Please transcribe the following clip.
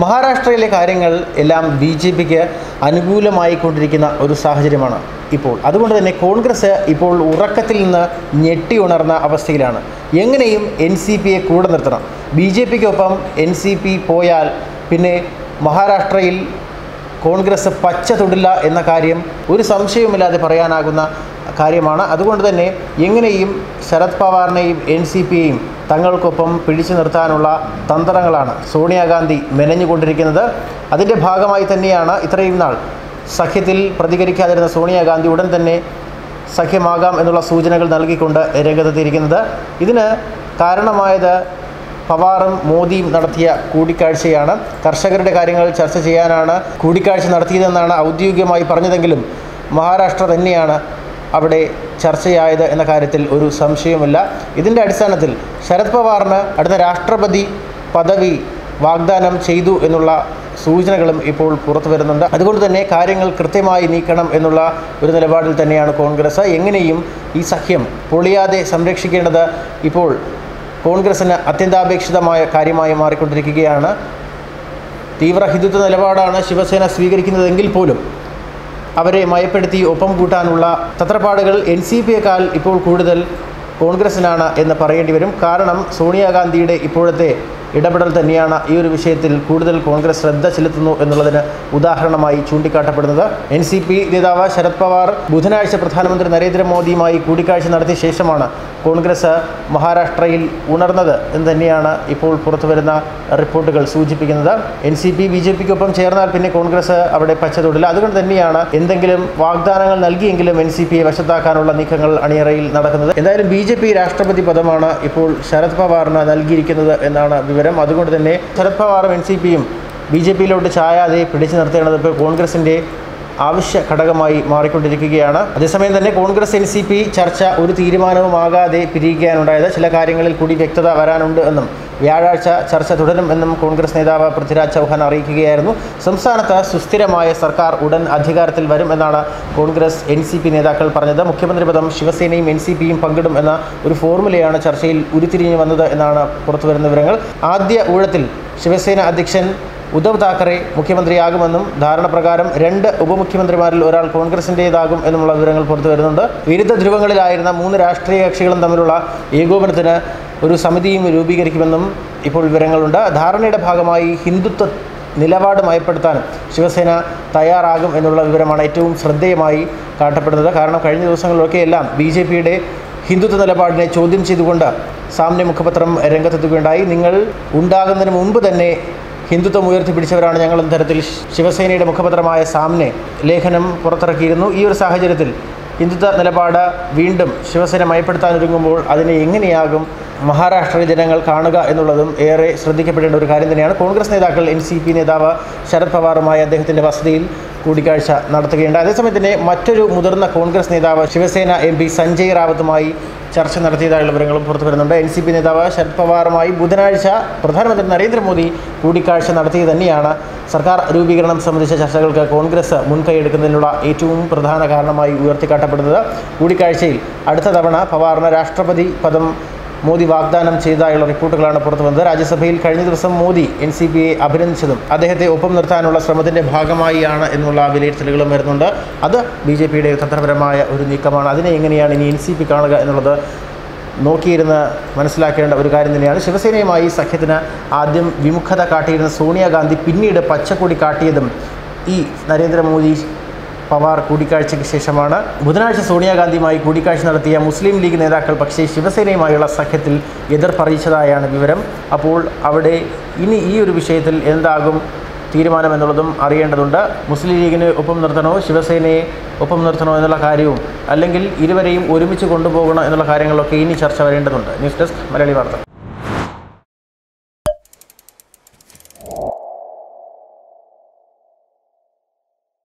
മഹാരാഷ്ട്രയിലെ കാര്യങ്ങൾ എല്ലാം ബി ജെ പിക്ക് അനുകൂലമായിക്കൊണ്ടിരിക്കുന്ന ഒരു സാഹചര്യമാണ് ഇപ്പോൾ. അതുകൊണ്ട് തന്നെ കോൺഗ്രസ് ഇപ്പോൾ ഉറക്കത്തിൽ നിന്ന് ഞെട്ടി ഉണർന്ന അവസ്ഥയിലാണ്. എങ്ങനെയും എൻ സി പിയെ കൂടെ നിർത്തണം. ബി ജെ പിക്കൊപ്പം എൻ സി പി പോയാൽ പിന്നെ മഹാരാഷ്ട്രയിൽ കോൺഗ്രസ് പച്ച തൊടില്ല എന്ന കാര്യം ഒരു സംശയവുമില്ലാതെ പറയാനാകുന്ന കാര്യമാണ്. അതുകൊണ്ട് തന്നെ എങ്ങനെയും ശരത് പവാറിനെയും എൻ സി പിയെയും തങ്ങൾക്കൊപ്പം പിടിച്ചു നിർത്താനുള്ള തന്ത്രങ്ങളാണ് സോണിയാഗാന്ധി മെനഞ്ഞുകൊണ്ടിരിക്കുന്നത്. അതിന്റെ ഭാഗമായി തന്നെയാണ് ഇത്രയും നാൾ സഖ്യത്തിൽ പ്രതികരിക്കാതിരുന്ന സോണിയാഗാന്ധി ഉടൻ തന്നെ സഖ്യമാകാം എന്നുള്ള സൂചനകൾ നൽകിക്കൊണ്ട് രംഗത്തെത്തിയിരിക്കുന്നത്. ഇതിന് കാരണമായത് പവാറും മോദിയും നടത്തിയ കൂടിക്കാഴ്ചയാണ്. കർഷകരുടെ കാര്യങ്ങൾ ചർച്ച ചെയ്യാനാണ് കൂടിക്കാഴ്ച നടത്തിയതെന്നാണ് ഔദ്യോഗികമായി പറഞ്ഞതെങ്കിലും മഹാരാഷ്ട്ര തന്നെയാണ് അവിടെ ചർച്ചയായത് എന്ന കാര്യത്തിൽ ഒരു സംശയവുമില്ല. ഇതിന്റെ അടിസ്ഥാനത്തിൽ ശരത് പവാറിന് അടുത്ത രാഷ്ട്രപതി പദവി വാഗ്ദാനം ചെയ്തു എന്നുള്ള സൂചനകളും ഇപ്പോൾ പുറത്തു വരുന്നുണ്ട്. അതുകൊണ്ട് തന്നെ കാര്യങ്ങൾ കൃത്യമായി നീക്കണം എന്നുള്ള ഒരു നിലപാടിൽ തന്നെയാണ് കോൺഗ്രസ്. എങ്ങനെയും ഈ സഖ്യം പൊളിയാതെ സംരക്ഷിക്കേണ്ടത് ഇപ്പോൾ കോൺഗ്രസിന് അത്യന്താപേക്ഷിതമായ കാര്യമായി മാറിക്കൊണ്ടിരിക്കുകയാണ്. തീവ്ര ഹിന്ദുത്വ നിലപാടാണ് ശിവസേന സ്വീകരിക്കുന്നതെങ്കിൽ പോലും അവരെ മയപ്പെടുത്തി ഒപ്പം കൂട്ടാനുള്ള തത്രപ്പാടുകൾ എൻ സി പിയേക്കാൾ ഇപ്പോൾ കൂടുതൽ കോൺഗ്രസിനാണ് എന്ന് പറയേണ്ടി വരും. കാരണം സോണിയാഗാന്ധിയുടെ ഇപ്പോഴത്തെ ഇടപെടൽ തന്നെയാണ് ഈ ഒരു വിഷയത്തിൽ കൂടുതൽ കോൺഗ്രസ് ശ്രദ്ധ ചെലുത്തുന്നു എന്നുള്ളതിന് ഉദാഹരണമായി ചൂണ്ടിക്കാട്ടപ്പെടുന്നത്. എൻ സി പി നേതാവ് ശരത് പവാർ ബുധനാഴ്ച പ്രധാനമന്ത്രി നരേന്ദ്രമോദിയുമായി കൂടിക്കാഴ്ച നടത്തിയ ശേഷമാണ് കോൺഗ്രസ് മഹാരാഷ്ട്രയിൽ ഉണർന്നത് എന്ന് തന്നെയാണ് ഇപ്പോൾ പുറത്തുവരുന്ന റിപ്പോർട്ടുകൾ സൂചിപ്പിക്കുന്നത്. N C P B J പിക്കൊപ്പം ചേർന്നാൽ പിന്നെ കോൺഗ്രസ് അവിടെ പച്ച തൊടില്ല അതുകൊണ്ട് തന്നെയാണ് എന്തെങ്കിലും വാഗ്ദാനങ്ങൾ നൽകിയെങ്കിലും എൻ സി പിയെ വശത്താക്കാനുള്ള നീക്കങ്ങൾ അണിയറയിൽ നടക്കുന്നത്. എന്തായാലും ബി ജെ പി രാഷ്ട്രപതി പദമാണ് ഇപ്പോൾ ശരത് പവാറിന് നൽകിയിരിക്കുന്നത് എന്നാണ് വിവരം. അതുകൊണ്ട് തന്നെ ശരത് പവാറും എൻ സി പിയും ബി ജെ പിയിലോട്ട് ചായാതെ പിടിച്ചു നിർത്തേണ്ടത് ഇപ്പോൾ കോൺഗ്രസിന്റെ ആവശ്യ ഘടകമായി മാറിക്കൊണ്ടിരിക്കുകയാണ്. അതേസമയം തന്നെ കോൺഗ്രസ് എൻ ചർച്ച ഒരു തീരുമാനവുമാകാതെ പിരിയുകയാണുണ്ടായത്. ചില കാര്യങ്ങളിൽ കൂടി വ്യക്തത വരാനുണ്ട് എന്നും വ്യാഴാഴ്ച ചർച്ച തുടരും എന്നും കോൺഗ്രസ് നേതാവ് പൃഥ്വിരാജ് ചൗഹാൻ അറിയിക്കുകയായിരുന്നു. സംസ്ഥാനത്ത് സുസ്ഥിരമായ സർക്കാർ ഉടൻ അധികാരത്തിൽ വരും എന്നാണ് കോൺഗ്രസ് എൻ നേതാക്കൾ പറഞ്ഞത്. മുഖ്യമന്ത്രി പദം ശിവസേനയും എൻ സി പിയും പങ്കിടും എന്ന ഒരു ഫോർമുലയാണ് ചർച്ചയിൽ ഉരുത്തിരിഞ്ഞു വന്നത് എന്നാണ് പുറത്തുവരുന്ന വിവരങ്ങൾ. ആദ്യ ഊഴത്തിൽ ശിവസേന അധ്യക്ഷൻ ഉദ്ധവ് താക്കറെ മുഖ്യമന്ത്രിയാകുമെന്നും ധാരണപ്രകാരം രണ്ട് ഉപമുഖ്യമന്ത്രിമാരിൽ ഒരാൾ കോൺഗ്രസിന്റേതാകും എന്നുള്ള വിവരങ്ങൾ പുറത്തു വരുന്നുണ്ട്. വിരുദ്ധ ധ്രുവങ്ങളിലായിരുന്ന മൂന്ന് രാഷ്ട്രീയ കക്ഷികളും തമ്മിലുള്ള ഏകോപനത്തിന് ഒരു സമിതിയും രൂപീകരിക്കുമെന്നും ഇപ്പോൾ വിവരങ്ങളുണ്ട്. ധാരണയുടെ ഭാഗമായി ഹിന്ദുത്വ നിലപാട് മയപ്പെടുത്താൻ ശിവസേന തയ്യാറാകും എന്നുള്ള വിവരമാണ് ഏറ്റവും ശ്രദ്ധേയമായി കാട്ടപ്പെടുന്നത്. കാരണം കഴിഞ്ഞ ദിവസങ്ങളിലൊക്കെയെല്ലാം ബി ജെ പിയുടെ ഹിന്ദുത്വ നിലപാടിനെ ചോദ്യം ചെയ്തുകൊണ്ട് സാമ്യ മുഖപത്രം രംഗത്തെത്തുകയുണ്ടായി. നിങ്ങൾ ഉണ്ടാകുന്നതിന് മുമ്പ് തന്നെ ഹിന്ദുത്വം ഉയർത്തിപ്പിടിച്ചവരാണ് ഞങ്ങൾ എന്ന തരത്തിൽ ശിവസേനയുടെ മുഖപത്രമായ സാമ്നെ ലേഖനം പുറത്തിറക്കിയിരുന്നു. ഈ ഒരു സാഹചര്യത്തിൽ ഹിന്ദുത്വ നിലപാട് വീണ്ടും ശിവസേന മയപ്പെടുത്താനൊരുങ്ങുമ്പോൾ അതിനെ എങ്ങനെയാകും മഹാരാഷ്ട്രയിലെ ജനങ്ങൾ കാണുക എന്നുള്ളതും ഏറെ ശ്രദ്ധിക്കപ്പെടേണ്ട ഒരു കാര്യം തന്നെയാണ്. കോൺഗ്രസ് നേതാക്കൾ എൻ സി പി നേതാവ് ശരത് പവാറുമായി അദ്ദേഹത്തിന്റെ വസതിയിൽ കൂടിക്കാഴ്ച നടത്തുകയുണ്ട് അതേസമയം തന്നെ മറ്റൊരു മുതിർന്ന കോൺഗ്രസ് നേതാവ് ശിവസേന എം പി സഞ്ജയ് റാവത്തുമായി ചർച്ച നടത്തിയതായുള്ള വിവരങ്ങളും പുറത്തു വരുന്നുണ്ട്. എൻ സി പി നേതാവ് ശരത് പവാറുമായി ബുധനാഴ്ച പ്രധാനമന്ത്രി നരേന്ദ്രമോദി കൂടിക്കാഴ്ച നടത്തിയത് തന്നെയാണ്. സർക്കാർ രൂപീകരണം സംബന്ധിച്ച ചർച്ചകൾക്ക് കോൺഗ്രസ് മുൻകൈയെടുക്കുന്നതിനുള്ള ഏറ്റവും പ്രധാന കാരണമായി ഉയർത്തിക്കാട്ടപ്പെടുന്നത് കൂടിക്കാഴ്ചയിൽ. അടുത്ത തവണ പവാറിന് രാഷ്ട്രപതി പദം മോദി വാഗ്ദാനം ചെയ്തതായുള്ള റിപ്പോർട്ടുകളാണ് പുറത്തു വന്നത്. രാജ്യസഭയിൽ കഴിഞ്ഞ ദിവസം മോദി എൻ സി പിയെ അഭിനന്ദിച്ചതും അദ്ദേഹത്തെ ഒപ്പം നിർത്താനുള്ള ശ്രമത്തിന്റെ ഭാഗമായിയാണ് എന്നുള്ള വിലയിരുത്തലുകളും വരുന്നുണ്ട്. അത് ബി ജെ പിയുടെ തന്ത്രപരമായ ഒരു നീക്കമാണ്. അതിനെ എങ്ങനെയാണ് ഇനി എൻ സി പി കാണുക എന്നുള്ളത് നോക്കിയിരുന്ന് മനസ്സിലാക്കേണ്ട ഒരു കാര്യം തന്നെയാണ്. ശിവസേനയുമായി സഖ്യത്തിന് ആദ്യം വിമുഖത കാട്ടിയിരുന്ന സോണിയാഗാന്ധി പിന്നീട് പച്ചക്കൊടി കാട്ടിയതും ഈ നരേന്ദ്രമോദി പവാർ കൂടിക്കാഴ്ചയ്ക്ക് ശേഷമാണ് ബുധനാഴ്ച സോണിയാഗാന്ധിയുമായി കൂടിക്കാഴ്ച നടത്തിയ മുസ്ലിം ലീഗ് നേതാക്കൾ പക്ഷേ ശിവസേനയുമായുള്ള സഖ്യത്തിൽ എതിർപ്പറിയിച്ചതായാണ് വിവരം. അപ്പോൾ അവിടെ ഇനി ഈ ഒരു വിഷയത്തിൽ എന്താകും തീരുമാനം എന്നുള്ളതും അറിയേണ്ടതുണ്ട്. മുസ്ലിം ലീഗിനെ ഒപ്പം നിർത്തണോ? ശിവസേനയെ ഒപ്പം നിർത്തണോ എന്നുള്ള കാര്യവും അല്ലെങ്കിൽ ഇരുവരെയും ഒരുമിച്ച് കൊണ്ടുപോകണോ എന്നുള്ള കാര്യങ്ങളൊക്കെ ഇനി ചർച്ച വരേണ്ടതുണ്ട്. ന്യൂസ് ഡെസ്ക് മലയാളി വാർത്ത.